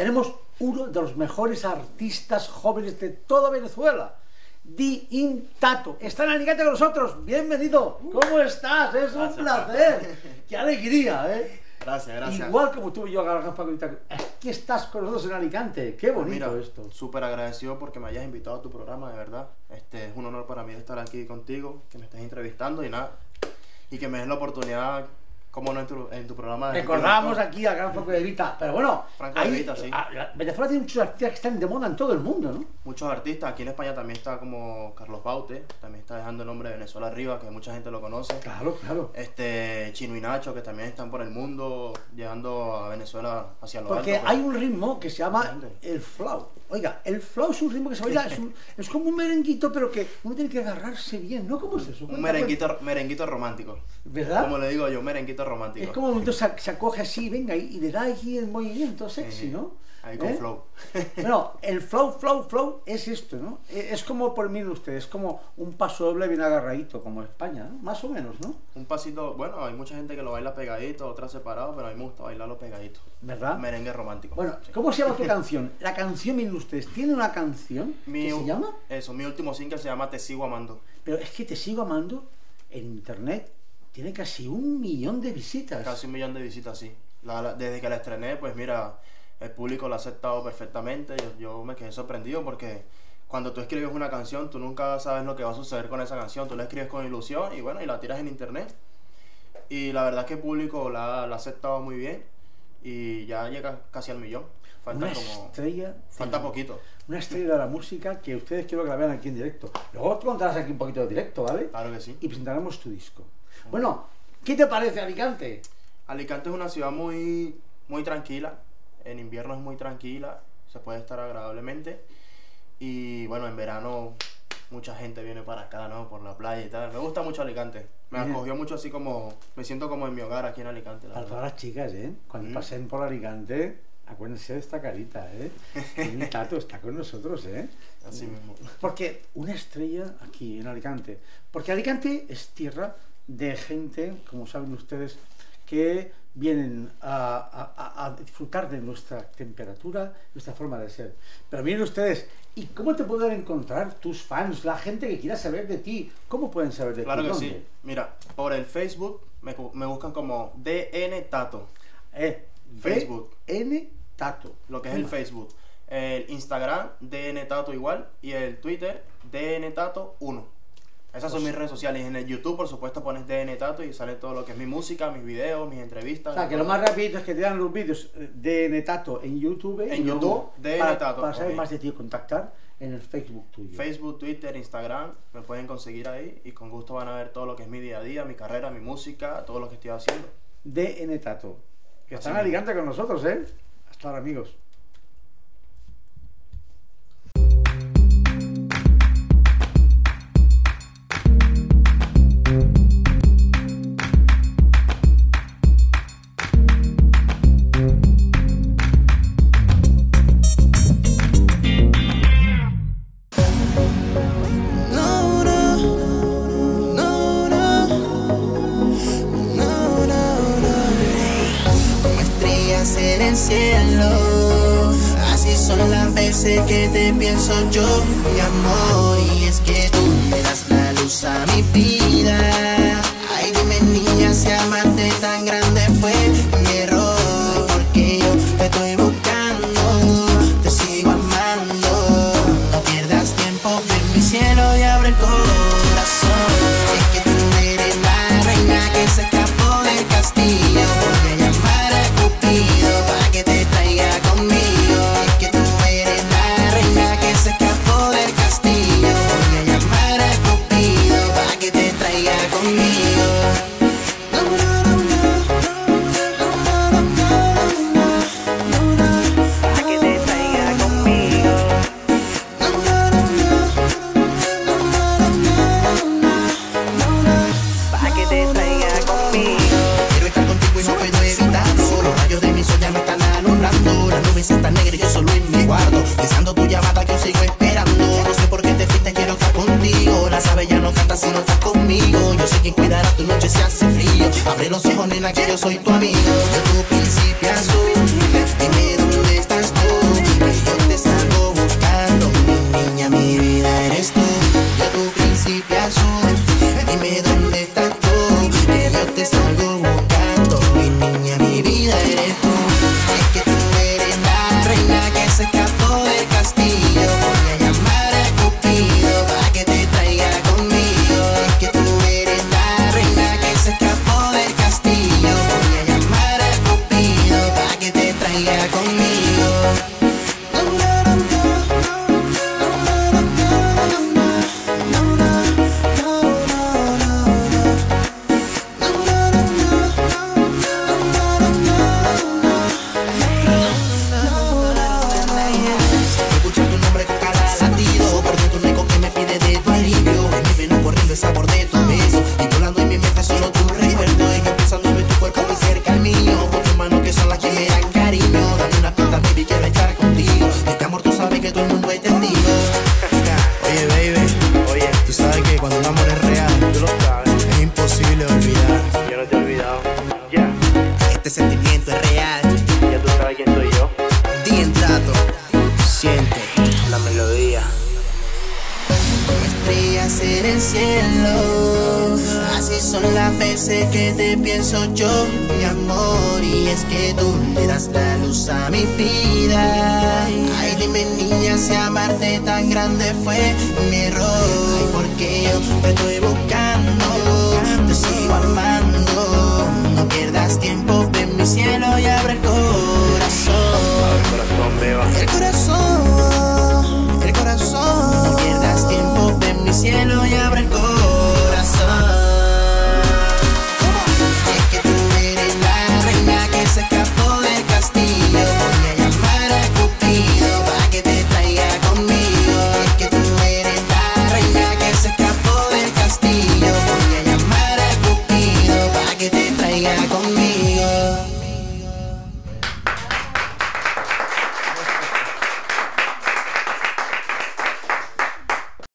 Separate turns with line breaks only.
tenemos uno de los mejores artistas jóvenes de toda Venezuela. Di Intato. Está en Alicante con nosotros. Bienvenido. ¿Cómo estás? Es un placer. Qué alegría, ¿eh?
Gracias, gracias.
Igual como tú y yo. Aquí estás con nosotros en Alicante. Qué bonito
Mira,
esto.
Súper agradecido porque me hayas invitado a tu programa, de verdad. Este es un honor para mí estar aquí contigo, que me estés entrevistando y nada. Y que me des la oportunidad, como no en tu, en tu programa. Franco.
aquí a Gran Franco de Vita. Pero bueno,
Franco de Vita, sí.
a- la- Venezuela tiene muchos artistas que están de moda en todo el mundo, ¿no?
Muchos artistas, aquí en España también está como Carlos Baute, también está dejando el nombre de Venezuela arriba, que mucha gente lo conoce.
Claro, claro.
Este Chino y Nacho, que también están por el mundo, llevando a Venezuela hacia lo
Porque
alto. pues.
hay un ritmo que se llama el flow. Oiga, el flow es un ritmo que se baila, es, un- es como un merenguito, pero que uno tiene que agarrarse bien, ¿no? ¿Cómo es eso?
Un merenguito, merenguito romántico.
¿Verdad?
Como le digo yo, un romántico.
Es como cuando se, se acoge así, venga, y, y le da aquí el movimiento sexy, ¿no?
Ahí con
¿Eh?
flow.
Bueno, el flow, flow, flow es esto, ¿no? Eh, Es como, por miren ustedes, es como un paso doble bien agarradito, como España, ¿no? Más o menos, ¿no?
Un pasito, bueno, hay mucha gente que lo baila pegadito, otras separado, pero a mí me gusta bailarlo pegadito.
¿Verdad?
Merengue romántico.
Bueno,
sí.
¿cómo se llama tu canción? La canción, miren ustedes, tiene una canción
Mi
se llama,
Eso, mi último single se llama Te sigo amando.
pero es que te sigo amando en internet, tiene casi un millón de visitas.
Casi un millón de visitas, sí. La- la- desde que la estrené, pues mira, el público la ha aceptado perfectamente. Yo, yo me quedé sorprendido porque cuando tú escribes una canción, tú nunca sabes lo que va a suceder con esa canción. Tú la escribes con ilusión y bueno, y la tiras en internet. Y la verdad es que el público la, la ha aceptado muy bien y ya llega casi al millón. Falta
una
como...
estrella,
Falta
de-
poquito.
una estrella de la música que ustedes quiero que la vean aquí en directo. Luego te contarás aquí un poquito de directo, ¿vale?
Claro que sí.
Y presentaremos tu disco. Bueno, ¿qué te parece Alicante?
Alicante es una ciudad muy, muy tranquila. En invierno es muy tranquila. Se puede estar agradablemente. Y bueno, en verano mucha gente viene para acá, ¿no? Por la playa y tal. Me gusta mucho Alicante. Me
Bien.
acogió mucho así como... Me siento como en mi hogar aquí en Alicante, la
Para todas las chicas, ¿eh? Cuando
Mm.
pasen por Alicante, acuérdense de esta carita, ¿eh? Un tato está con nosotros, ¿eh?
Así mismo.
Porque una estrella aquí en Alicante. Porque Alicante es tierra de gente, como saben ustedes, que vienen a, a- a disfrutar de nuestra temperatura, nuestra forma de ser. Pero miren ustedes, ¿y cómo te pueden encontrar tus fans, la gente que quiera saber de ti? ¿Cómo pueden saber de
Claro
ti?
que
¿Dónde?
sí. Mira, por el Facebook me, me buscan como DN Tato.
Eh,
Facebook.
N Tato.
Lo que es el. Facebook. El Instagram, DN Tato igual. Y el Twitter, DN Tato 1. Esas son mis redes sociales. En el YouTube, por supuesto, pones DN Tato y sale todo lo que es mi música, mis videos, mis entrevistas.
O sea, que lo más rápido es que te dan los vídeos de Netato en YouTube.
En YouTube, de
para,
Netato,
Para saber más de ti contactar en el Facebook tuyo.
Facebook, Twitter, Instagram, me pueden conseguir ahí y con gusto van a ver todo lo que es mi día a día, mi carrera, mi música, todo lo que estoy haciendo.
de Netato. Que
Así
están. Alicante con nosotros, ¿eh? Hasta ahora, amigos.
Así son las veces que te pienso yo, mi amor. Y es que tú me das la luz a mi vida. Conmigo. Yo sé quién cuidará tu noche si hace frío. Abre los ojos, nena, que yo soy tu amigo. De tu principio azul. este sentimiento es real. Ya tú sabes quién soy yo. Di en trato, siente la melodía. Estrellas en el cielo, así son las veces que te pienso yo, mi amor. Y es que tú le das la luz a mi vida. Ay, dime, niña, si amarte tan grande fue mi error. Ay, porque yo te estoy buscando.